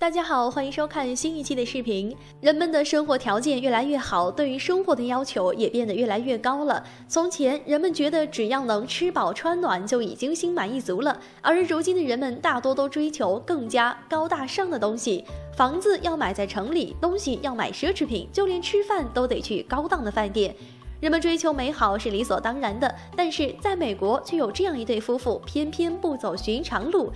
大家好，欢迎收看新一期的视频。人们的生活条件越来越好，对于生活的要求也变得越来越高了。从前，人们觉得只要能吃饱穿暖就已经心满意足了，而如今的人们大多都追求更加高大上的东西。房子要买在城里，东西要买奢侈品，就连吃饭都得去高档的饭店。人们追求美好是理所当然的，但是在美国却有这样一对夫妇，偏偏不走寻常路。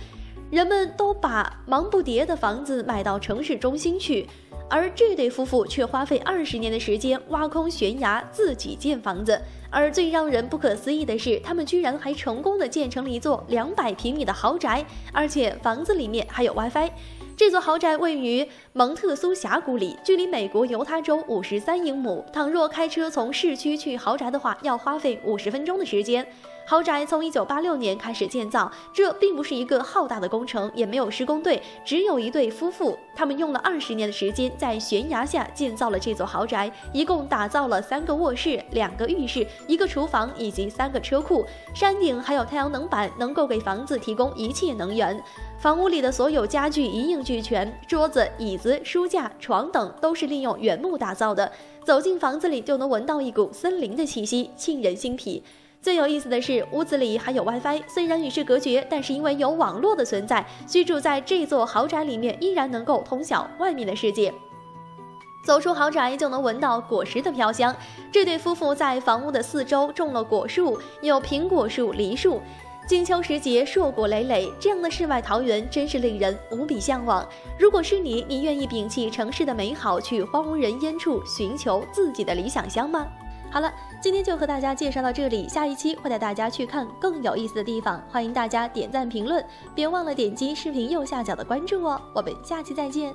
人们都把忙不迭的房子买到城市中心去，而这对夫妇却花费二十年的时间挖空悬崖自己建房子。而最让人不可思议的是，他们居然还成功的建成了一座两百平米的豪宅，而且房子里面还有 WiFi。这座豪宅位于蒙特苏峡谷里，距离美国犹他州五十三英亩。倘若开车从市区去豪宅的话，要花费五十分钟的时间。豪宅从一九八六年开始建造，这并不是一个浩大的工程，也没有施工队，只有一对夫妇。他们用了二十年的时间，在悬崖下建造了这座豪宅，一共打造了三个卧室、两个浴室、一个厨房以及三个车库。山顶还有太阳能板，能够给房子提供一切能源。房屋里的所有家具一应俱全，桌子、椅子、书架、床等都是利用原木打造的。走进房子里，就能闻到一股森林的气息，沁人心脾。最有意思的是，屋子里还有 WiFi，虽然与世隔绝，但是因为有网络的存在，居住在这座豪宅里面依然能够通晓外面的世界。走出豪宅就能闻到果实的飘香。这对夫妇在房屋的四周种了果树，有苹果树、梨树，金秋时节硕果累累。这样的世外桃源真是令人无比向往。如果是你，你愿意摒弃城市的美好，去荒无人烟处寻求自己的理想乡吗？好了，今天就和大家介绍到这里，下一期会带大家去看更有意思的地方，欢迎大家点赞评论，别忘了点击视频右下角的关注哦，我们下期再见。